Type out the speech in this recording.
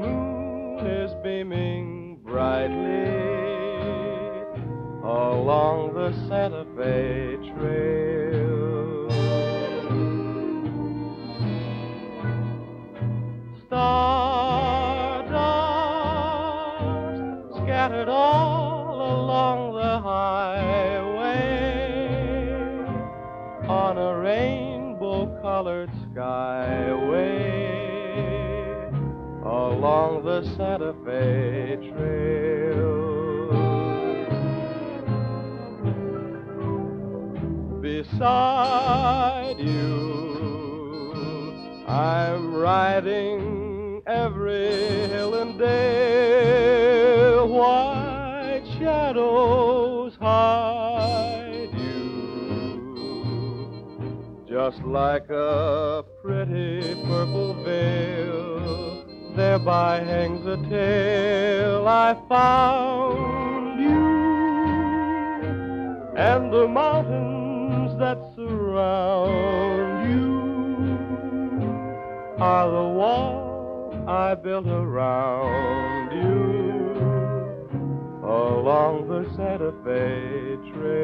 moon is beaming brightly along the Santa Fe Trail. Stardust scattered all along the highway on a rainbow-colored skyway along the Santa Fe Trail. Beside you, I'm riding every hill and dale. White shadows hide you, just like a pretty purple veil. Thereby hangs a tale I found you, and the mountains that surround you are the wall I built around you along the Santa Fe Trail.